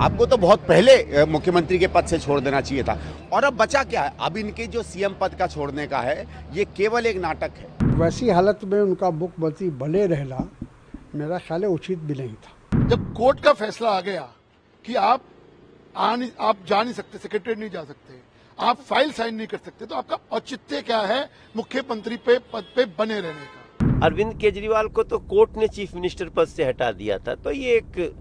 आपको तो बहुत पहले मुख्यमंत्री के पद से छोड़ देना चाहिए था। और अब बचा क्या है? अब इनके जो सीएम पद का छोड़ने का है ये केवल एक नाटक है। वैसी हालत में उनका मुख्यमंत्री बने रहना मेरा ख्याल है उचित भी नहीं था। जब कोर्ट का फैसला आ गया कि आप आ नहीं आप जा नहीं सकते सेक्रेटरी नहीं जा सकते आप फ़ाइल साइन नहीं कर सकते तो आपका औचित्य क्या है मुख्यमंत्री पे पद पे बने रहने का? अरविंद केजरीवाल को तो कोर्ट ने चीफ मिनिस्टर पद से हटा दिया था तो ये एक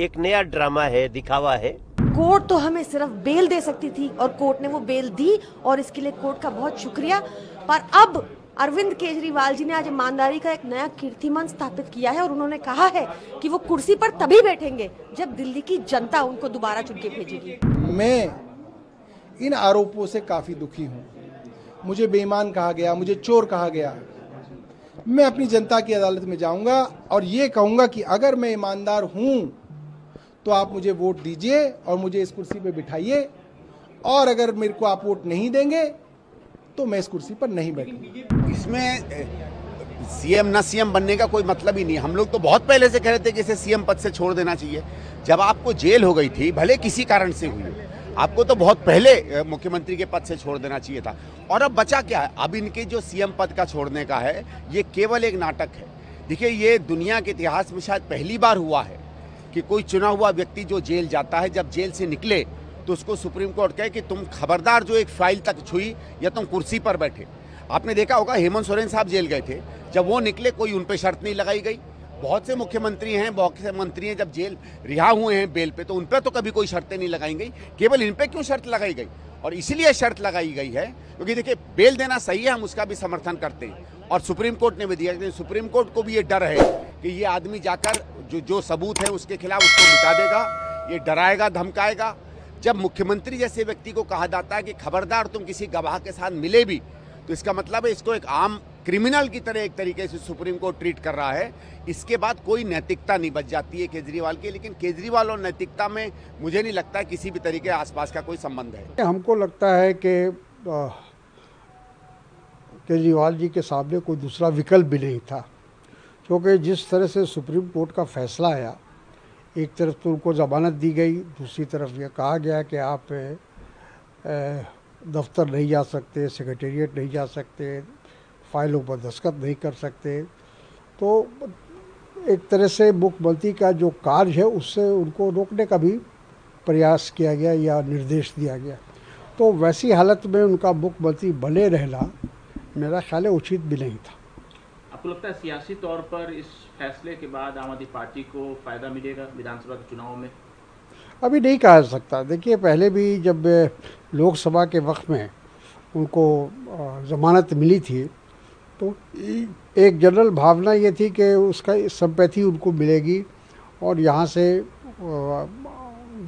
एक नया ड्रामा है दिखावा है। कोर्ट तो हमें सिर्फ़ बेल दे सकती थी और कोर्ट ने वो बेल दी और इसके लिए कोर्ट का बहुत शुक्रिया। पर अब अरविंद केजरीवाल जी ने आज ईमानदारी का एक नया कीर्तिमान स्थापित किया है और उन्होंने कहा है कि वो कुर्सी पर तभी बैठेंगे जब दिल्ली की जनता उनको दोबारा चुनके भेजेगी। मैं इन आरोपों से काफ़ी दुखी हूँ। मुझे बेईमान कहा गया मुझे चोर कहा गया। मैं अपनी जनता की अदालत में जाऊँगा और ये कहूँगा कि अगर मैं ईमानदार हूँ तो आप मुझे वोट दीजिए और मुझे इस कुर्सी पर बिठाइए। और अगर मेरे को आप वोट नहीं देंगे तो मैं इस कुर्सी पर नहीं बैठूँगा। इसमें, सीएम न सीएम बनने का कोई मतलब ही नहीं हम लोग तो बहुत पहले से कह रहे थे कि इसे सीएम पद से छोड़ देना चाहिए। जब आपको जेल हो गई थी, भले किसी कारण से हुई आपको तो बहुत पहले मुख्यमंत्री के पद से छोड़ देना चाहिए था। और अब बचा क्या है? अब इनके जो सीएम पद का छोड़ने का है, ये केवल एक नाटक है। देखिए, ये दुनिया के इतिहास में शायद पहली बार हुआ है। कि कोई चुना हुआ व्यक्ति जो जेल जाता है, जब जेल से निकले तो उसको सुप्रीम कोर्ट कहे कि तुम खबरदार जो एक फ़ाइल तक छुई, या तुम कुर्सी पर बैठे। आपने देखा होगा, हेमंत सोरेन साहब जेल गए थे। जब वो निकले, कोई उन पर शर्त नहीं लगाई गई। बहुत से मुख्यमंत्री हैं, बहुत से मंत्री हैं जब जेल रिहा हुए हैं बेल पे तो उन पर तो कभी कोई शर्तें नहीं लगाई गई। केवल इन पे क्यों शर्त लगाई गई? और इसीलिए शर्त लगाई गई है, क्योंकि देखिए, बेल देना सही है, हम उसका भी समर्थन करते हैं। और सुप्रीम कोर्ट ने भी दिया सुप्रीम कोर्ट को भी ये डर है कि ये आदमी जाकर जो जो सबूत है उसके खिलाफ उसको मिटा देगा, ये डराएगा, धमकाएगा। जब मुख्यमंत्री जैसे व्यक्ति को कहा जाता है कि खबरदार तुम किसी गवाह के साथ मिले भी तो इसका मतलब है इसको एक आम क्रिमिनल की तरह एक तरीके से सुप्रीम कोर्ट ट्रीट कर रहा है। इसके बाद कोई नैतिकता नहीं बच जाती है केजरीवाल की, लेकिन केजरीवाल और नैतिकता में मुझे नहीं लगता किसी भी तरीके आसपास का कोई संबंध है। हमको लगता है कि केजरीवाल जी के सामने कोई दूसरा विकल्प भी नहीं था। क्योंकि जिस तरह से सुप्रीम कोर्ट का फैसला आया, एक तरफ़ तो उनको ज़मानत दी गई, दूसरी तरफ़ ये कहा गया कि आप दफ्तर नहीं जा सकते, सेक्रेटेरिएट नहीं जा सकते, फाइलों पर दस्तखत नहीं कर सकते। तो एक तरह से मुख्यमंत्री का जो कार्य है, उससे उनको रोकने का भी प्रयास किया गया या निर्देश दिया गया। तो वैसी हालत में उनका मुख्यमंत्री बने रहना मेरा ख्याल है उचित भी नहीं था। आपको लगता है सियासी तौर पर इस फैसले के बाद आम आदमी पार्टी को फ़ायदा मिलेगा विधानसभा के चुनाव में? अभी नहीं कहा जा सकता। देखिए पहले भी जब लोकसभा के वक्त में उनको ज़मानत मिली थी तो एक जनरल भावना ये थी कि उसका संपैथी उनको मिलेगी और यहाँ से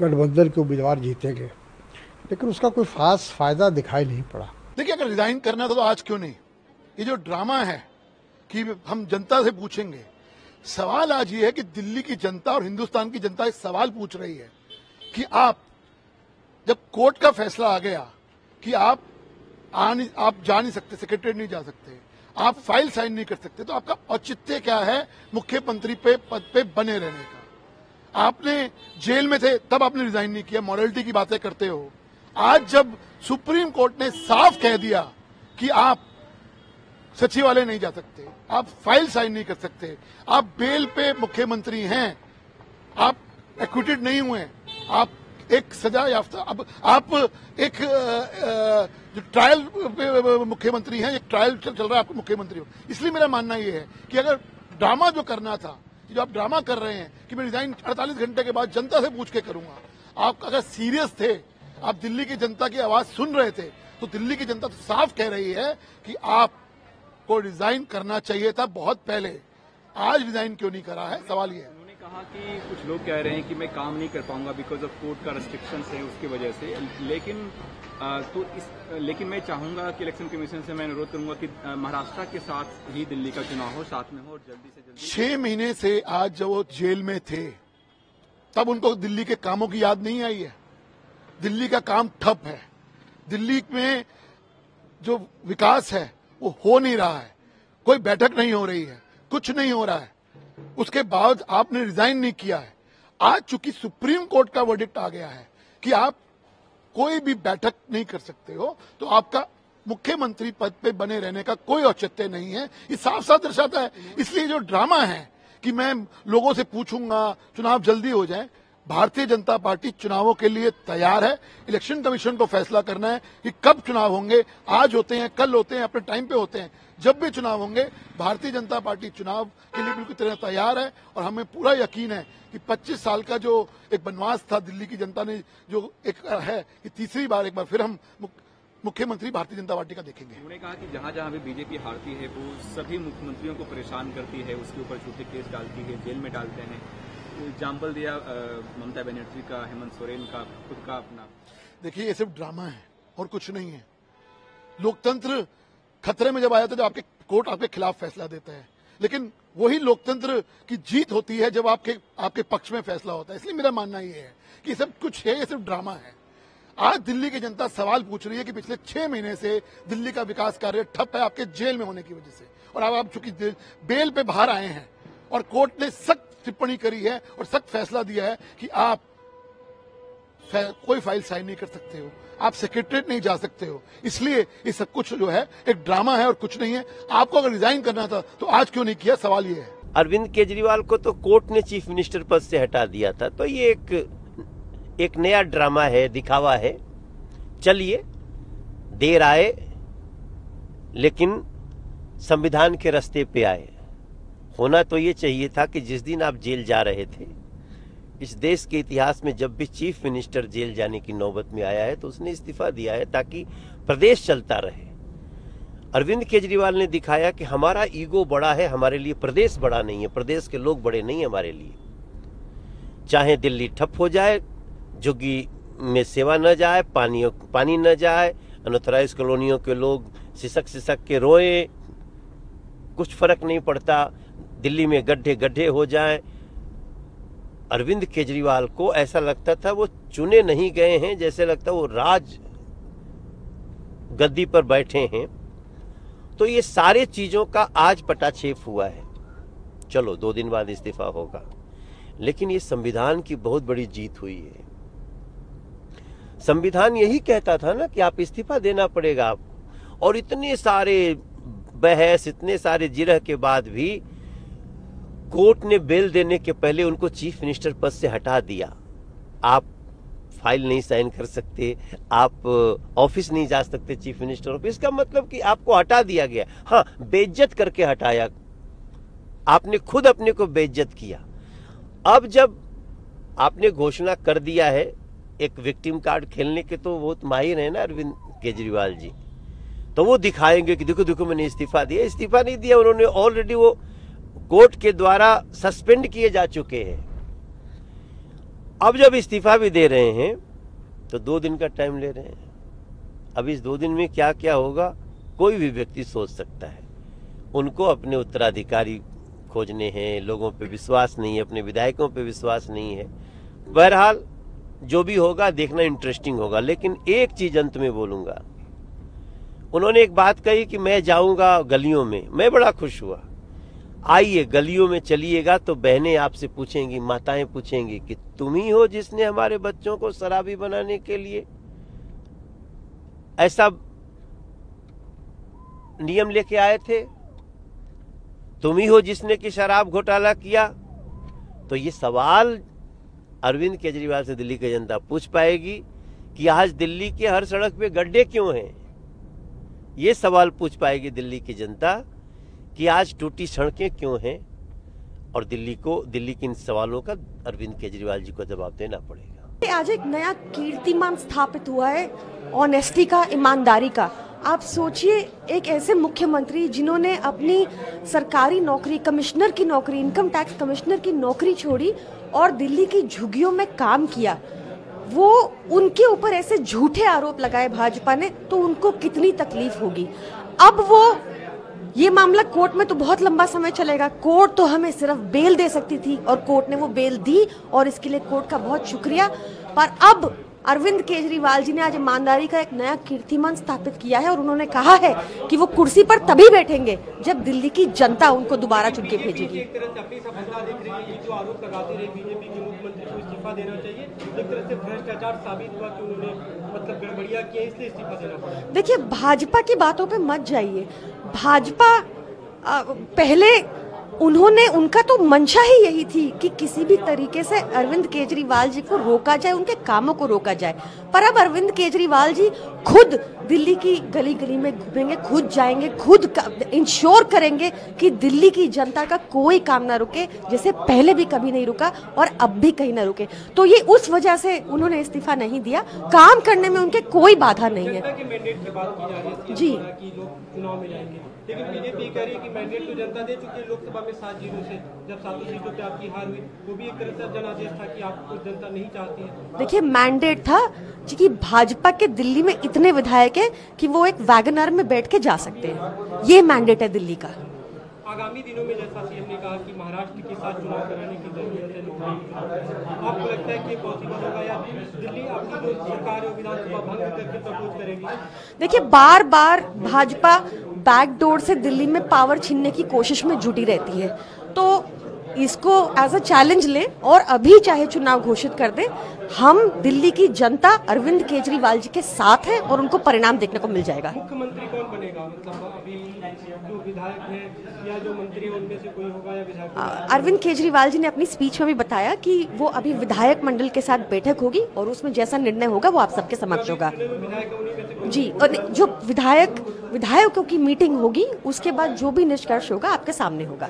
गठबंधन के उम्मीदवार जीतेंगे। लेकिन उसका कोई खास फ़ायदा दिखाई नहीं पड़ा। देखिए अगर रिजाइन करना था तो आज क्यों नहीं? ये जो ड्रामा है कि हम जनता से पूछेंगे। सवाल आज ये है कि दिल्ली की जनता और हिंदुस्तान की जनता एक सवाल पूछ रही है कि आप, जब कोर्ट का फैसला आ गया कि आप आ नहीं, आप जा नहीं सकते सेक्रेटरी नहीं जा सकते, आप फ़ाइल साइन नहीं कर सकते तो आपका औचित्य क्या है मुख्यमंत्री पे, पद पे बने रहने का? आपने जेल में थे, तब आपने रिजाइन नहीं किया मॉरलिटी की बातें करते हो। आज जब सुप्रीम कोर्ट ने साफ़ कह दिया कि आप सचिवालय नहीं जा सकते। आप फ़ाइल साइन नहीं कर सकते। आप बेल पे मुख्यमंत्री हैं। आप एक्विटेड नहीं हुए आप एक सजा याफ्ता अब आप एक जो ट्रायल मुख्यमंत्री हैं, एक ट्रायल चल रहा है आपको मुख्यमंत्री हो। इसलिए मेरा मानना यह है कि अगर ड्रामा जो करना था जो आप ड्रामा कर रहे हैं, कि मैं रिजाइन 48 घंटे के बाद जनता से पूछ के करूँगा। आप अगर सीरियस थे, आप दिल्ली की जनता की आवाज़ सुन रहे थे तो दिल्ली की जनता तो साफ़ कह रही है कि आप को रिजाइन करना चाहिए था बहुत पहले। आज रिजाइन क्यों नहीं करा है? सवाल ये उन्होंने कहा कि कुछ लोग कह रहे हैं कि मैं काम नहीं कर पाऊँगा बिकॉज़ ऑफ़ कोर्ट का रेस्ट्रिक्शन है उसकी वजह से। लेकिन आ, तो इस लेकिन मैं चाहूँगा कि इलेक्शन कमीशन से मैं अनुरोध करूँगा कि महाराष्ट्र के साथ ही दिल्ली का चुनाव हो साथ में हो और जल्दी से जल्दी छह महीने से आज जब वो जेल में थे तब उनको दिल्ली के कामों की याद नहीं आई है। दिल्ली का काम ठप है। दिल्ली में जो विकास है वो हो नहीं रहा है। कोई बैठक नहीं हो रही है, कुछ नहीं हो रहा है। उसके बाद आपने रिजाइन नहीं किया है। आज चूँकि सुप्रीम कोर्ट का वर्डिक्ट आ गया है कि आप कोई भी बैठक नहीं कर सकते हो तो आपका मुख्यमंत्री पद पे बने रहने का कोई औचित्य नहीं है। ये साफ़ साफ़ दर्शाता है। इसलिए जो ड्रामा है कि मैं लोगों से पूछूँगा, चुनाव जल्दी हो जाए भारतीय जनता पार्टी चुनावों के लिए तैयार है। इलेक्शन कमीशन को फैसला करना है कि कब चुनाव होंगे। आज होते हैं, कल होते हैं, अपने टाइम पे होते हैं। जब भी चुनाव होंगे, भारतीय जनता पार्टी चुनाव के लिए बिल्कुल तरह तैयार है और हमें पूरा यकीन है कि 25 साल का जो एक बनवास था दिल्ली की जनता ने, जो एक है कि तीसरी बार एक बार फिर हम मुख्यमंत्री भारतीय जनता पार्टी का देखेंगे। उन्होंने कहा कि जहाँ जहाँ भी बीजेपी हारती है, वो सभी मुख्यमंत्रियों को परेशान करती है, उसके ऊपर झूठे केस डालती है, जेल में डालते हैं। एग्ज़ाम्पल दिया ममता बनर्जी का, हेमंत सोरेन का, खुद का अपना। देखिए, ये सिर्फ़ ड्रामा है और कुछ नहीं है। लोकतंत्र खतरे में जब आया था, जब आपके कोर्ट आपके खिलाफ फैसला देता है। लेकिन वही लोकतंत्र की जीत होती है जब आपके आपके पक्ष में फैसला होता है। इसलिए मेरा मानना ये है कि सब कुछ है, ये सिर्फ़ ड्रामा है। आज दिल्ली की जनता सवाल पूछ रही है कि पिछले छह महीने से दिल्ली का विकास कार्य ठप है आपके जेल में होने की वजह से। और अब आप चूँकि बेल पे बाहर आए हैं और कोर्ट ने सख्त टिप्पणी करी है और सख्त फैसला दिया है कि आप कोई फ़ाइल साइन नहीं कर सकते हो। आप सेक्रेटरीट नहीं जा सकते हो। इसलिए ये सब कुछ जो है, एक ड्रामा है और कुछ नहीं है। आपको अगर रिजाइन करना था तो आज क्यों नहीं किया? सवाल ये है। अरविंद केजरीवाल को तो कोर्ट ने चीफ मिनिस्टर पद से हटा दिया था। तो ये एक एक नया ड्रामा है, दिखावा है। चलिए, देर आए, लेकिन संविधान के रास्ते पे आए। होना तो ये चाहिए था कि जिस दिन आप जेल जा रहे थे, इस देश के इतिहास में जब भी चीफ मिनिस्टर जेल जाने की नौबत में आया है तो उसने इस्तीफा दिया है ताकि प्रदेश चलता रहे। अरविंद केजरीवाल ने दिखाया कि हमारा ईगो बड़ा है, हमारे लिए प्रदेश बड़ा नहीं है, प्रदेश के लोग बड़े नहीं हमारे लिए। चाहे दिल्ली ठप हो जाए झुग्गी में सेवा न जाए पानी पानी न जाए अनोथराइज कॉलोनियों के लोग सिसक सिसक के रोए, कुछ फ़र्क नहीं पड़ता दिल्ली में गड्ढे गड्ढे हो जाएँ। अरविंद केजरीवाल को ऐसा लगता था, वो चुने नहीं गए हैं, जैसे लगता वो राज गद्दी पर बैठे हैं। तो ये सारे चीज़ों का आज पटाक्षेप हुआ है। चलो, दो दिन बाद इस्तीफा होगा। लेकिन ये संविधान की बहुत बड़ी जीत हुई है। संविधान यही कहता था ना कि आप इस्तीफा देना पड़ेगा आपको। और इतने सारे बहस, इतने सारे जिरह के बाद भी कोर्ट ने बेल देने के पहले उनको चीफ मिनिस्टर पद से हटा दिया। आप फ़ाइल नहीं साइन कर सकते, आप ऑफ़िस नहीं जा सकते चीफ मिनिस्टर ऑफ़िस। का मतलब कि आपको हटा दिया गया। हाँ बेइज्जत करके हटाया। आपने खुद अपने को बेइज्जत किया। अब जब आपने घोषणा कर दिया है, एक विक्टिम कार्ड खेलने के तो बहुत माहिर है ना अरविंद केजरीवाल जी। तो वो दिखाएँगे कि देखो देखो मैंने इस्तीफा दिया। इस्तीफा नहीं दिया, उन्होंने ऑलरेडी वो कोर्ट के द्वारा सस्पेंड किए जा चुके हैं। अब जब इस्तीफा भी दे रहे हैं तो दो दिन का टाइम ले रहे हैं। अब इस दो दिन में क्या क्या होगा, कोई भी व्यक्ति सोच सकता है। उनको अपने उत्तराधिकारी खोजने हैं, लोगों पे विश्वास नहीं है, अपने विधायकों पे विश्वास नहीं है। बहरहाल, जो भी होगा, देखना इंटरेस्टिंग होगा। लेकिन एक चीज़ अंत में बोलूँगा। उन्होंने एक बात कही कि मैं जाऊँगा गलियों में। मैं बड़ा खुश हुआ। आइए, गलियों में चलिएगा तो बहनें आपसे पूछेंगी, माताएँ पूछेंगी कि तुम ही हो जिसने हमारे बच्चों को शराबी बनाने के लिए ऐसा नियम लेके आए थे? तुम ही हो जिसने कि शराब घोटाला किया? तो ये सवाल अरविंद केजरीवाल से दिल्ली की जनता पूछ पाएगी कि आज दिल्ली के हर सड़क पे गड्ढे क्यों हैं? ये सवाल पूछ पाएगी दिल्ली की जनता। कि आज टूटी सड़कें क्यों हैं और दिल्ली को, दिल्ली के इन सवालों का अरविंद केजरीवाल जी को जवाब देना पड़ेगा। आज एक नया कीर्तिमान स्थापित हुआ है ऑनेस्टी का, ईमानदारी का। आप सोचिए, एक ऐसे मुख्यमंत्री जिन्होंने अपनी सरकारी नौकरी, कमिश्नर की नौकरी, इनकम टैक्स कमिश्नर की नौकरी छोड़ी और दिल्ली की झुग्गियों में काम किया, वो उनके ऊपर ऐसे झूठे आरोप लगाए भाजपा ने तो उनको कितनी तकलीफ़ होगी? अब वो ये मामला कोर्ट में तो बहुत लंबा समय चलेगा। कोर्ट तो हमें सिर्फ़ बेल दे सकती थी और कोर्ट ने वो बेल दी और इसके लिए कोर्ट का बहुत शुक्रिया। पर अब अरविंद केजरीवाल जी ने आज ईमानदारी का एक नया कीर्तिमान स्थापित किया है और उन्होंने कहा है कि वो कुर्सी पर तभी बैठेंगे जब दिल्ली की जनता उनको दोबारा चुन के भेजेगी। मतलब देखिए भाजपा की बातों पे मत जाइए। भाजपा पहले उन्होंने उनका तो मंशा ही यही थी कि किसी भी तरीके से अरविंद केजरीवाल जी को रोका जाए उनके कामों को रोका जाए। पर अब अरविंद केजरीवाल जी खुद दिल्ली की गली गली में घूमेंगे खुद जाएँगे खुद इंश्योर करेंगे कि दिल्ली की जनता का कोई काम ना रुके जैसे पहले भी कभी नहीं रुका और अब भी कहीं ना रुके। तो ये उस वजह से उन्होंने इस्तीफा नहीं दिया। काम करने में उनके कोई बाधा नहीं है। जा चुनाव में जाएँगे। लेकिन बीजेपी कह रही है कि मैंडेट तो जनता दे चुकी है लोकसभा में सात ज़ीरो से जब सातों सीटों पे आपकी हार हुई वो भी एक तरह से जनादेश था कि आपको जनता नहीं चाहती है। देखिए मैंडेट था कि भाजपा के दिल्ली में इतने विधायक हैं कि वो एक वैगनर में बैठ के जा सकते हैं। ये मैंडेट है दिल्ली का। आगामी दिनों में जैसा सीएम ने कहा कि महाराष्ट्र के साथ चुनाव कराने की ज़रूरत है। आपको लगता है कि पॉसिबल होगा या दिल्ली अपनी जो सरकार है विधानसभा भंग करके प्रपोज करेगी? देखिए बार बार भाजपा बैकडोर से दिल्ली में पावर छीनने की कोशिश में जुटी रहती है। तो इसको एज अ चैलेंज ले और अभी चाहे चुनाव घोषित कर दे हम दिल्ली की जनता अरविंद केजरीवाल जी के साथ है और उनको परिणाम देखने को मिल जाएगा। मुख्यमंत्री कौन बनेगा? मतलब अभी जो विधायक है या जो मंत्री उनमें से कोई होगा या विधायक अरविंद केजरीवाल जी ने अपनी स्पीच में भी बताया कि वो अभी विधायक मंडल के साथ बैठक होगी और उसमें जैसा निर्णय होगा वो आप सबके समक्ष होगा। जी और जो विधायक विधायकों की मीटिंग होगी उसके बाद जो भी निष्कर्ष होगा आपके सामने होगा।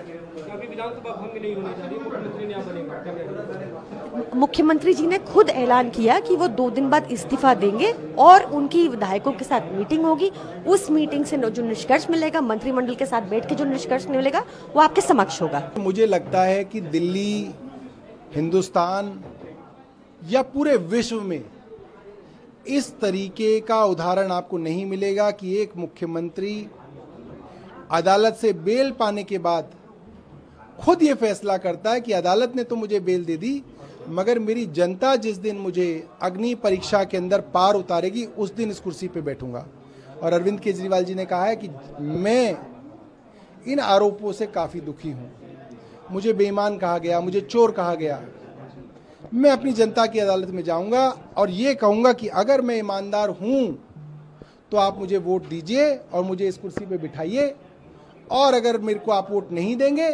विधानसभा भंग नहीं होने जा मुख्यमंत्री बनेगा। मुख्यमंत्री जी ने खुद ऐलान किया कि वो दो दिन बाद इस्तीफा देंगे और उनकी विधायकों के साथ मीटिंग होगी। उस मीटिंग से जो निष्कर्ष मिलेगा मंत्रिमंडल के साथ बैठ के जो निष्कर्ष मिलेगा वो आपके समक्ष होगा। मुझे लगता है कि दिल्ली हिंदुस्तान या पूरे विश्व में इस तरीके का उदाहरण आपको नहीं मिलेगा कि एक मुख्यमंत्री अदालत से बेल पाने के बाद खुद ये फैसला करता है कि अदालत ने तो मुझे बेल दे दी, मगर मेरी जनता जिस दिन मुझे अग्नि परीक्षा के अंदर पार उतारेगी, उस दिन इस कुर्सी पे बैठूँगा। और अरविंद केजरीवाल जी ने कहा है कि मैं इन आरोपों से काफ़ी दुखी हूँ। मुझे बेईमान कहा गया, मुझे चोर कहा गया। मैं अपनी जनता की अदालत में जाऊँगा और ये कहूँगा कि अगर मैं ईमानदार हूँ तो आप मुझे वोट दीजिए और मुझे इस कुर्सी पे बिठाइए। और अगर मेरे को आप वोट नहीं देंगे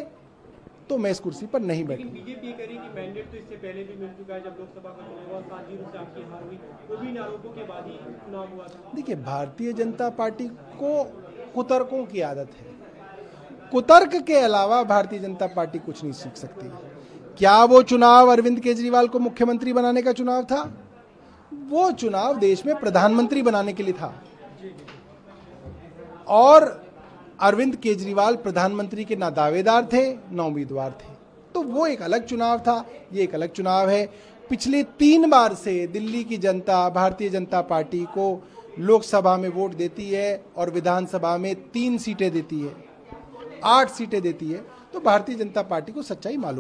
तो मैं इस कुर्सी पर नहीं लेकिन बीजेपी कह रही कि मैंडेट तो इससे पहले भी मिल चुका है जब लोकसभा का चुनाव हुआ सात ज़ीरो से आपकी हार हुई वो भी इन आरोपों के बाद ही चुनाव हुआ था। देखिए भारतीय जनता पार्टी को कुतर्कों की आदत है। कुतर्क के अलावा भारतीय जनता पार्टी कुछ नहीं सीख सकती। क्या वो चुनाव अरविंद केजरीवाल को मुख्यमंत्री बनाने का चुनाव था? वो चुनाव देश में प्रधानमंत्री बनाने के लिए था। और अरविंद केजरीवाल प्रधानमंत्री के ना दावेदार थे, ना उम्मीदवार थे। तो वो एक अलग चुनाव था, ये एक अलग चुनाव है। पिछले तीन बार से दिल्ली की जनता, भारतीय जनता पार्टी को लोकसभा में वोट देती है और विधानसभा में तीन सीटें देती है, आठ सीटें देती है। तो भारतीय जनता पार्टी को सच्चाई मालूम